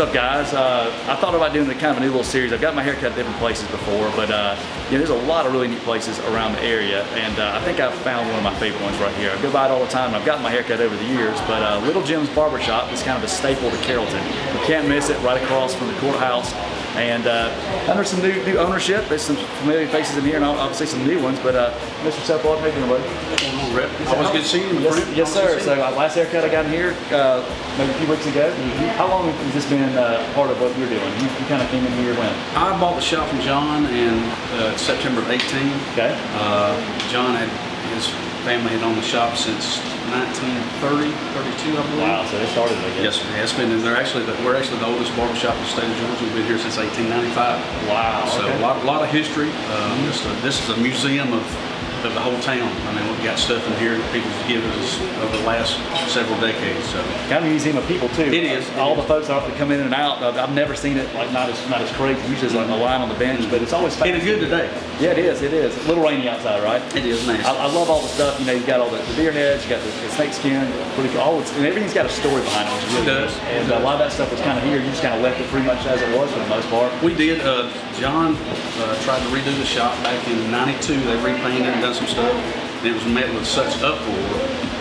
What's up, guys? Uh, I thought about doing a kind of a new little series. I've got my haircut at different places before, but uh, yeah, there's a lot of really neat places around the area, and uh, I think I've found one of my favorite ones right here. I go by it all the time. and I've gotten my haircut over the years, but uh, Little Gem's Barbershop is kind of a staple to Carrollton. You can't miss it. Right across from the courthouse. And uh, under some new, new ownership, there's some familiar faces in here, and obviously some new ones. But uh, Mr. Seth Walker, how you doing, buddy? Always good seeing you, Yes, yes sir. So uh, last haircut I got in here uh, maybe a few weeks ago. How long has this been uh, part of what you're doing? You, you kind of came in here when? I bought the shop from John in uh, September of 18. Okay. Uh, John had his family had owned the shop since 1930, 32, I believe. Wow. So they started I guess. Yes, it has been, and they're actually the, we're actually the oldest barber shop in the state of Georgia. We've been here since 1895. Wow. So okay. a lot, a lot of history. Uh, just a, this is a museum of, of the whole town. I mean, we've got stuff in here that people's given us over the last several decades. So Kind of a museum of people too. It is, it All is. the folks that come in and out. I've never seen it like not as not as crazy. Usually it's like a line on the bench, but it's always. it is good today. Yeah, it is. It is. A little rainy outside, right? It is nice. I, I love all the stuff. You know, you got all the, the deer heads, you got the, the snake skin, pretty cool. All it's, and everything's got a story behind it, really It does. good. And a lot of that stuff was kind of here. You just kind of left it pretty much as it was for the most part. We did. Uh, John uh, tried to redo the shop back in '92. They repainted done some stuff. And it was met with such uproar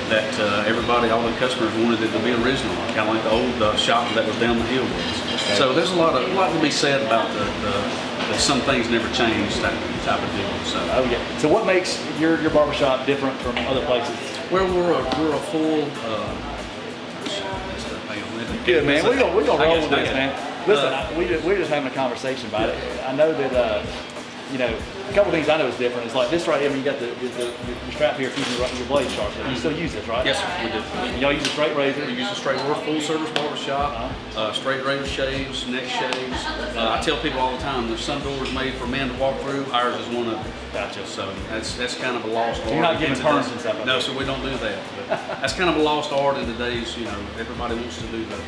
that uh, everybody, all the customers, wanted it to be original, kind of like the old uh, shop that was down the hill was. So there's a lot of a lot to be said about the, the, the some things never change type, type of deal. So Oh yeah. So what makes your your barbershop different from other places? well, we're a, we're a full. Uh, Good man. We're gonna, we're gonna roll with this, man. Listen, Uh, I, we just, we're just having a conversation about it. I know that uh, you know a couple things I know is different. It's like this right here. I mean, you got the, the, your strap here keeping your, your blade sharp. You still use this, right? Yes, sir, we do. Y'all use a straight razor. We use a straight, we're a full service barber shop, Uh-huh. uh, straight razor shaves, neck shaves. Uh, I tell people all the time, there's some doors made for men to walk through, ours is one of them. Gotcha. So that's, that's kind of a lost art. you're not giving perms and stuff like No, that? so we don't do that. But that's kind of a lost art in today's, you know, everybody wants to do the,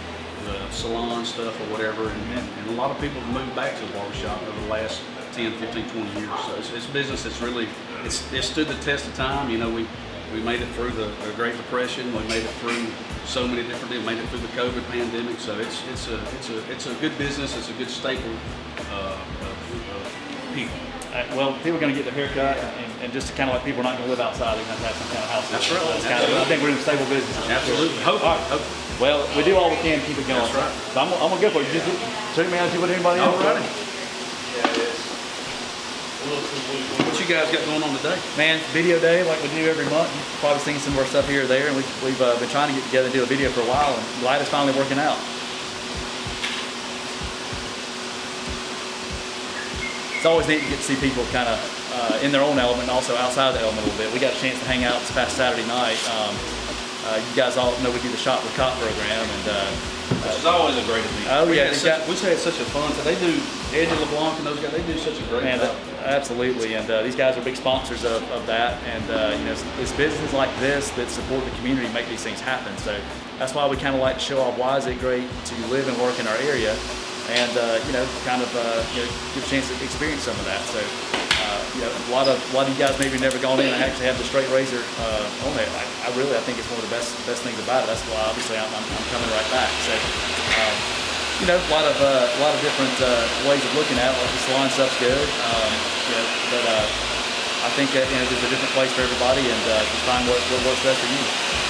the salon stuff or whatever. And, and, and a lot of people have moved back to the barber shop over the last 10, 15, 20 years. So it's, it's business that's really, it's, it's stood the test of time. You know, we, we made it through the, the Great Depression. We made it through so many different things. We Made it through the COVID pandemic. So it's it's a it's a it's a good business. It's a good staple uh, of, of people. Uh, well, people are going to get their hair cut, and, and just to kind of like people are not going to live outside, they're going to have some kind of house. That's right. That's kind of, I think we're in a stable business. Absolutely. All Hopefully. right. Hopefully. Well, we do all we can to keep it going. That's right. So I'm, I'm going to go for it. You just treat me as you would anybody else. All righty. What you guys got going on today? Man, video day like we do every month. You've probably seen some of our stuff here or there, and we've, we've uh, been trying to get together and do a video for a while, and glad it's finally working out. It's always neat to get to see people kind of uh, in their own element and also outside the element a little bit. We got a chance to hang out this past Saturday night. Um, uh, you guys all know we do the Shop with Cop program, and uh, Which is always a great event. Oh, We yeah, had such- got- we had such a fun. So they do Eddie LeBlanc and those guys. They do such a great Man, job. Absolutely, and uh, these guys are big sponsors of, of that, and uh, you know, it's, it's businesses like this that support the community make these things happen. So that's why we kind of like to show off why is it great to live and work in our area, and uh, you know, kind of uh, you know, give a chance to experience some of that. So. Uh, you know, a lot of a lot of you guys maybe never gone in and actually have the straight razor uh, on there. I, I really, I think it's one of the best best things about it. That's why obviously I'm, I'm, I'm coming right back. So, you know, a lot of uh, a lot of different uh, ways of looking at it. Like the salon stuff's good, um, you know, but uh, I think that you know there's a different place for everybody, and just find what, what works best for you.